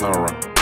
Alright.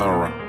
All right.